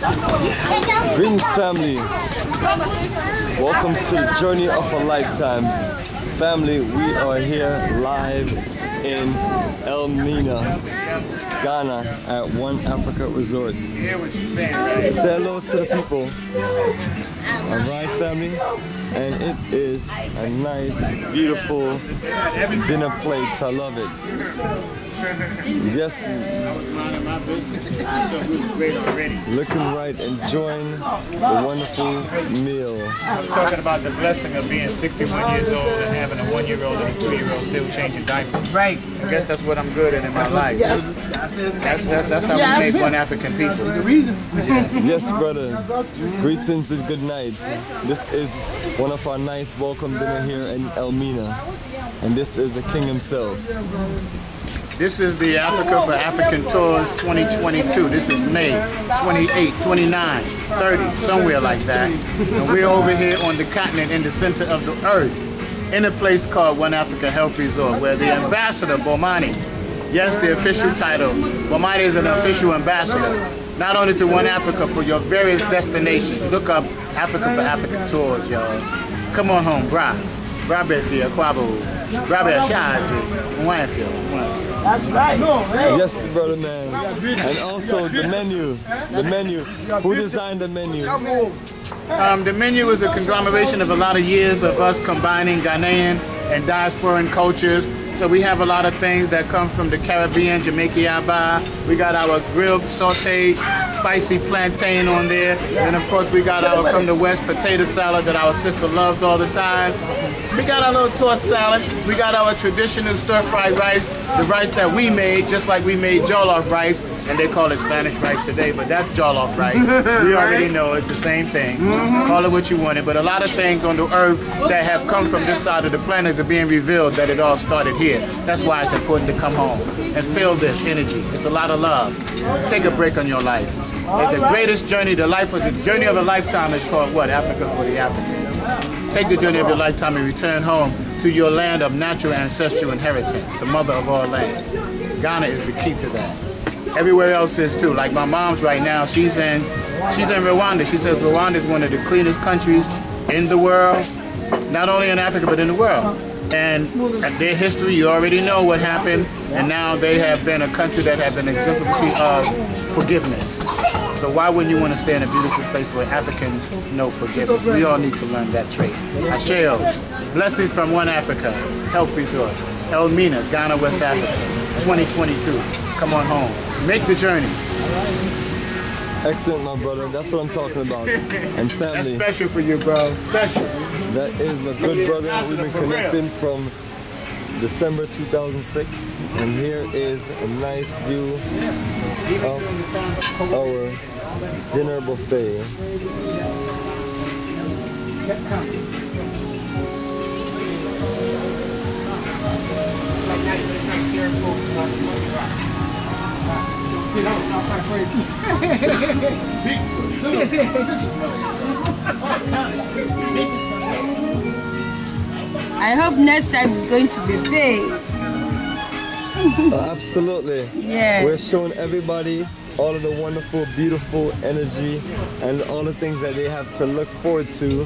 Greetings, family. Welcome to the journey of a lifetime. Family, we are here live in Elmina, Ghana at One Africa Resort. Say hello to the people. Alright, family. And it is a nice, beautiful dinner plate. I love it. Yes, looking right, enjoying the wonderful meal. I'm talking about the blessing of being 61 years old and having a one-year-old and a two-year-old still changing diapers. Right. I guess that's what I'm good at in my life. Yes. That's, that's, that's how Yes. we make one African people. The reason. Yes, brother. Greetings and good night. This is one of our nice welcome dinner here in Elmina. And this is the king himself. This is the Africa for African Tours 2022. This is May 28, 29, 30, somewhere like that. And we're over here on the continent in the center of the earth in a place called One Africa Health Resort where the ambassador, Bomani, yes, the official title, Bomani is an official ambassador, not only to One Africa for your various destinations. Look up Africa for African Tours, y'all. Come on home, bra. Bra Befia, Kwabo. Bra Beshazi, Wanfield. That's right. No, hey. Yes, brother man. And also the menu. The menu. Who designed the menu? Um, the menu is a conglomeration of a lot of years of us combining Ghanaian and diasporan cultures. So we have a lot of things that come from the Caribbean, Jamaica. We got our grilled, sauteed, spicy plantain on there. And of course we got our from the West potato salad that our sister loves all the time. We got our little tossed salad. We got our traditional stir-fried rice, the rice that we made, just like we made jollof rice, and they call it Spanish rice today, but that's jollof rice. We already know it's the same thing. Mm-hmm. Call it what you want it, but a lot of things on the earth that have come from this side of the planet are being revealed that it all started here. That's why it's important to come home and feel this energy. It's a lot of love. Take a break on your life. And the greatest journey, the life of the journey of a lifetime is called what? Africa for the Africans. Take the journey of your lifetime and return home to your land of natural ancestral inheritance, the mother of all lands. Ghana is the key to that. Everywhere else is too. Like my mom's right now, she's in she's in Rwanda. She says Rwanda is one of the cleanest countries in the world, not only in Africa but in the world. And their history, you already know what happened, and now they have been a country that have been exemplary of forgiveness. So why wouldn't you want to stay in a beautiful place where Africans know forgiveness? We all need to learn that trait. Asheo, blessings from One Africa, Health Resort, Elmina, Ghana, West Africa, 2022. Come on home. Make the journey. Excellent, my brother. That's what I'm talking about. And family. That's family. special for you, bro. Special. That is my good brother. We've been connecting from December 2006. And here is a nice view of our dinner buffet. I hope next time is going to be big. Absolutely. Yeah. We're showing everybody all of the wonderful, beautiful energy and all the things that they have to look forward to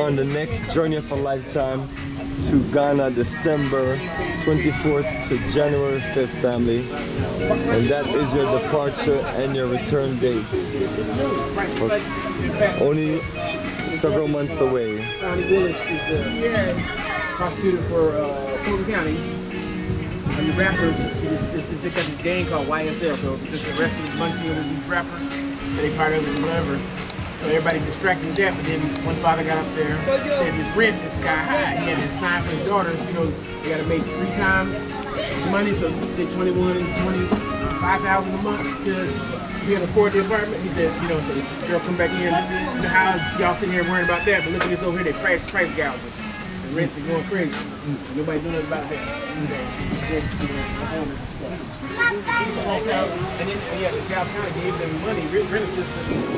on the next journey of a lifetime to Ghana, December 24th to January 5th, family. And that is your departure and your return date. We're only several months away. Fani Willis is the prosecutor for uh, Fulton County. And the rappers, see, this, this, they got this gang called YSL, so just arrested a bunch of these rappers, so they part of it, whatever. Everybody distracted with that, but then one father got up there, said his rent is sky high. He had to sign for his daughters, you know, they gotta make three times the money, so they 21 and 25,000 a month to be able to afford the apartment. He said, you know, so girl come back in, you know, how y'all sitting here worrying about that, but look at this over here, they price, price gouging. The rents are going crazy. Nobody doing nothing about that. And then, yeah, the Cal County gave them money, rent assistance.